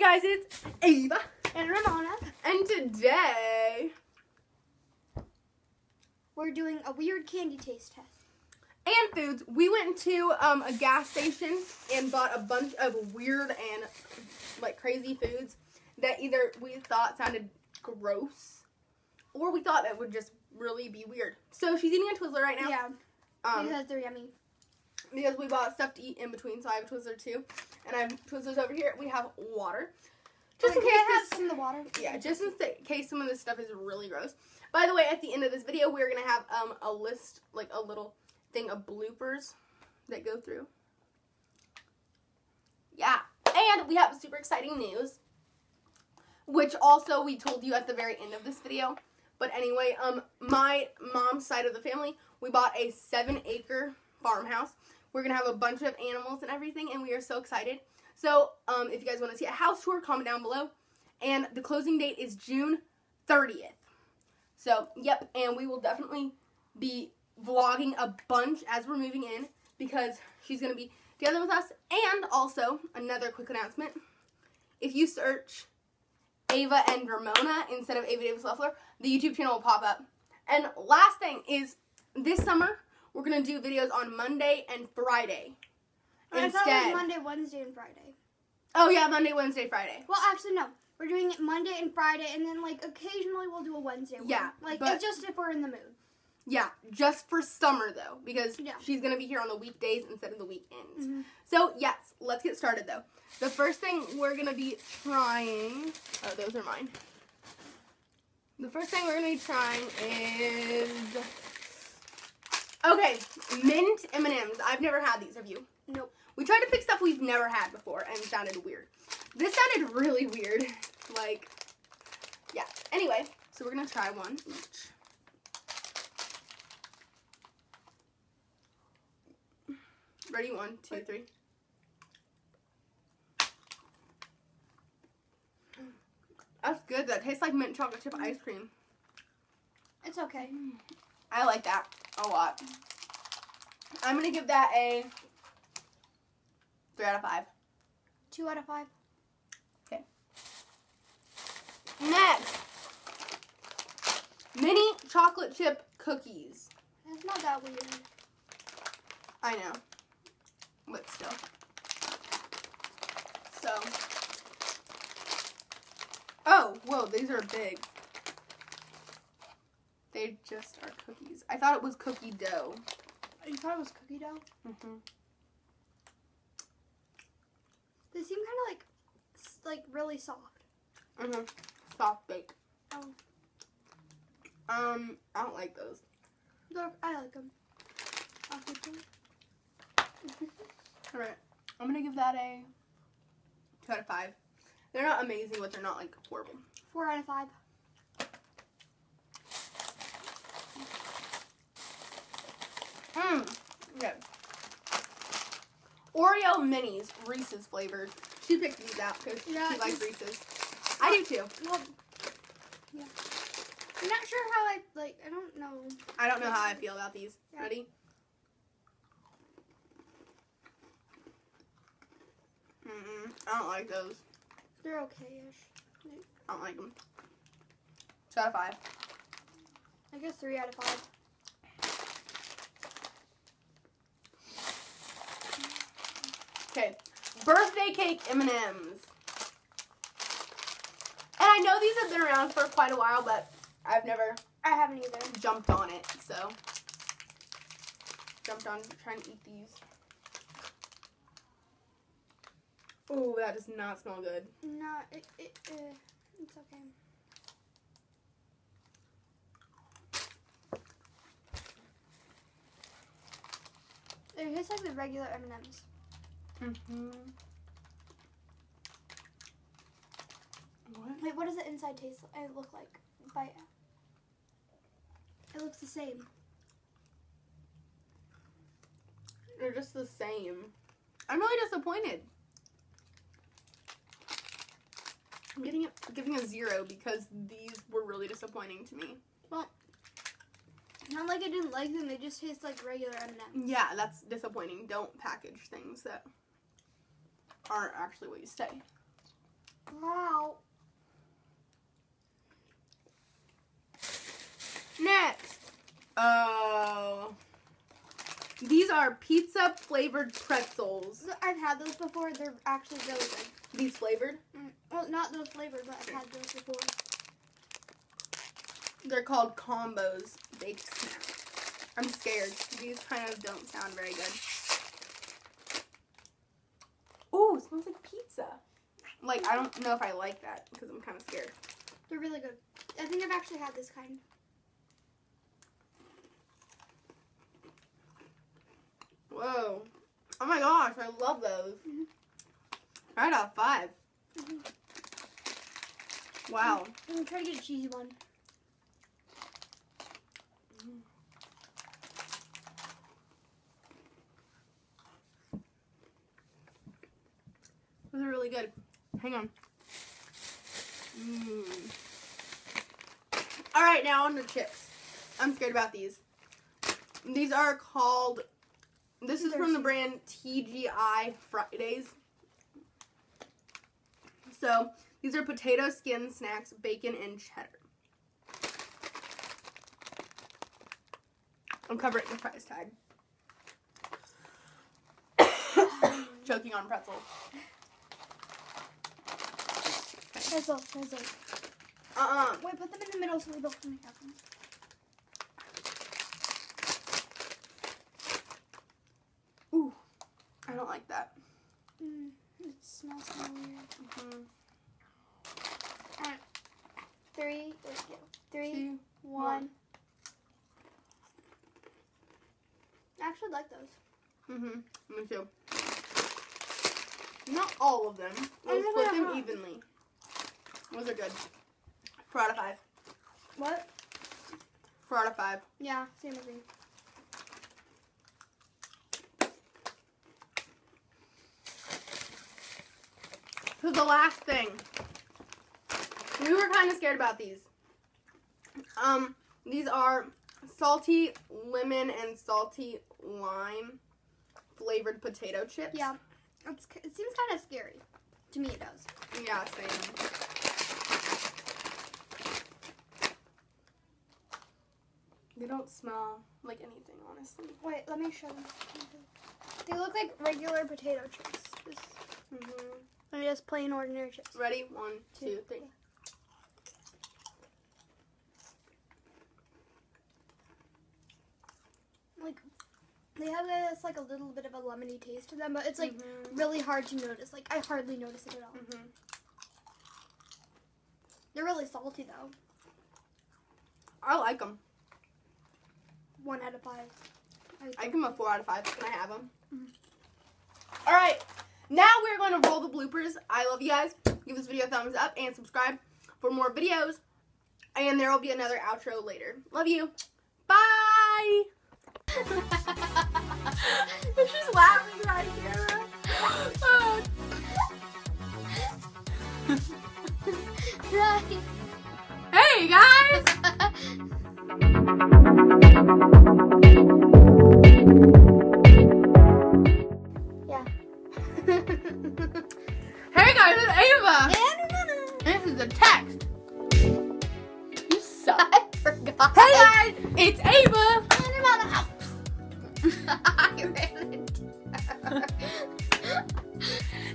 guys, it's Ava, And Ramona, and today, we're doing a weird candy taste test. and foods, we went to um, a gas station and bought a bunch of weird and like crazy foods that either we thought sounded gross or we thought that would just really be weird. So she's eating a Twizzler right now. Yeah, Um, because they're yummy. Because we bought stuff to eat in between, so I have Twizzler too, and I have Twizzlers over here. We have water, just in case can I have this some of the water? Yeah, just in case some of this stuff is really gross. By the way, at the end of this video, we're gonna have um a list, like a little thing of bloopers that go through. Yeah, and we have super exciting news, which also we told you at the very end of this video. But anyway, um, my mom's side of the family, we bought a seven-acre farmhouse. We're gonna have a bunch of animals and everything, and we are so excited. So, um, if you guys want to see a house tour, comment down below and the closing date is June 30th. So, yep, and we will definitely be vlogging a bunch as we're moving in because she's going to be together with us. And also, another quick announcement. If you search Ava and Ramona instead of Ava Davis Leffler, the YouTube channel will pop up. And last thing is this summer, we're going to do videos on Monday and Friday. I thought it Instead. was Monday, Wednesday, and Friday. Oh, yeah, Monday, Wednesday, Friday. Well, actually, no. We're doing it Monday and Friday, and then like occasionally we'll do a Wednesday. one. Yeah, like but- it's just if we're in the mood. Yeah, just for summer though, because Yeah. she's gonna be here on the weekdays instead of the weekends. Mhm. So yes, let's get started though. The first thing we're gonna be trying. Oh, those are mine. The first thing we're gonna be trying is. Okay, mint M and M's. I've never had these. Have you? Nope. We tried to pick stuff we've never had before, and it sounded weird. This sounded really weird. Like, yeah. Anyway, so we're gonna try one each. Ready? One, two, three. That's good. That tastes like mint chocolate chip ice cream. It's okay. I like that a lot. I'm gonna give that a three out of five. Two out of five. Okay. Next, mini chocolate chip cookies. It's not that weird. I know, but still. So, oh, whoa, these are big. They just are cookies. I thought it was cookie dough. You thought it was cookie dough? Mm-hmm. They seem kind of like, like really soft. Mm-hmm. Soft bake. Oh. Um, I don't like those. They're, I like them. I'll keep them. All right, I'm gonna give that a two out of five. They're not amazing, but they're not like horrible. Four out of five. Mmm. Okay. Oreo minis, Reese's flavored. She picked these out because Yeah, she likes Reese's. I do too. Well, yeah. I'm not sure how I like. I don't know. I don't know how I feel about these. Yeah. Ready? Mm-mm. I don't like those. They're okay-ish. I don't like them. Two out of five. I guess three out of five. Okay, birthday cake M and I know these have been around for quite a while, but I've never I haven't either. jumped on it, so jumped on trying to eat these. Oh, that does not smell good. No, it, it, uh, it's okay. It tastes like the regular M&Ms. Mm-hmm. What? Wait, what does the inside taste? uh, look like? Bite. It looks the same. They're just the same. I'm really disappointed. I'm getting it, giving a zero because these were really disappointing to me. Well, not like I didn't like them. They just taste like regular M&Ms. Yeah, that's disappointing. Don't package things that aren't actually what you say. Wow. Next. Oh. These are pizza flavored pretzels. I've had those before. They're actually really good. These flavored? Mm. Well, not those flavored, but I've had those before. They're called combos baked snack. I'm scared. These kind of don't sound very good. Smells like pizza. Like I don't know if I like that because I'm kind of scared. They're really good. I think I've actually had this kind. Whoa. Oh my gosh, I love those. Mhm. Right out of 5 Mhm. Wow. I'm gonna try to get a cheesy one. Good. Hang on. Mm. All right, now on to chips. I'm scared about these. These are called. This is from the brand TGI Fridays. So these are potato skin snacks, bacon and cheddar. I'm covering the price tag. Choking on pretzel. Pretzel, pretzel. Uh-uh. Wait, put them in the middle so we both can have them. Ooh, I don't like that. Mm, it smells so weird. Mhm. Alright. Three, let's go. Three, Two. one. I actually like those. Mhm. Me too. Not all of them. I'm split them evenly. Those are good. Four out of five. What? Four out of five. Yeah, same as me. So the last thing. We were kind of scared about these. Um, these are salty lemon and salty lime flavored potato chips. Yeah. It's, it seems kind of scary. To me, it does. Yeah, same. They don't smell like anything, honestly. Wait, let me show them. They look like regular potato chips. Just, Mm-hmm. they're just plain ordinary chips. Ready? One, two, three. Like, they have this like a little bit of a lemony taste to them, but it's like Mhm. really hard to notice. Like, I hardly notice it at all. Mhm. They're really salty though. I like them. One out of five. I give them a four out of five. Can I have them? Mhm. All right. Now we're going to roll the bloopers. I love you guys. Give this video a thumbs up and subscribe for more videos. And there will be another outro later. Love you. Bye. She's laughing right here. A text. You suck. I forgot. Hey guys, it's Ava. I ran into her.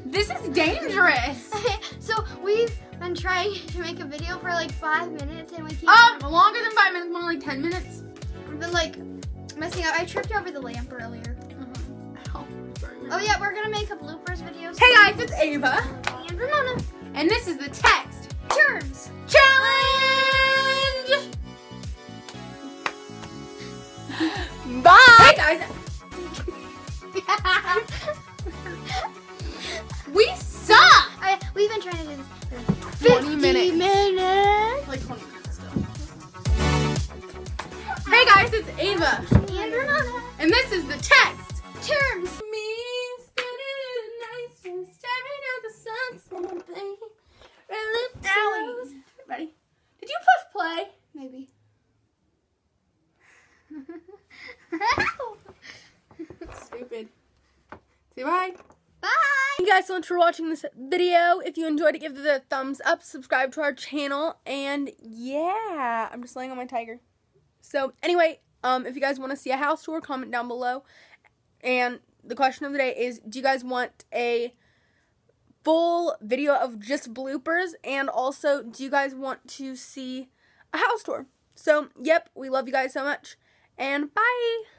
This is dangerous. so we've been trying to make a video for like five minutes and we keep Um, longer than five minutes, more like ten minutes. we've been like messing up. I tripped over the lamp earlier. Ow. Oh yeah, we're gonna make a bloopers video. Hey guys, it's Ava, And Ramona. and this is the text Terms. challenge. Bye. Hey guys, we suck. I, we've been trying to do this for 20 50 minutes. minutes. Like twenty minutes still. Hey guys, it's Ava, And Ramona. and this is the text. Terms. guys so much for watching this video. If you enjoyed it, give it a thumbs up, subscribe to our channel, and yeah, I'm just laying on my tiger. So, anyway, um, if you guys want to see a house tour, comment down below. And the question of the day is, do you guys want a full video of just bloopers? And also, do you guys want to see a house tour? So, yep, we love you guys so much, and bye!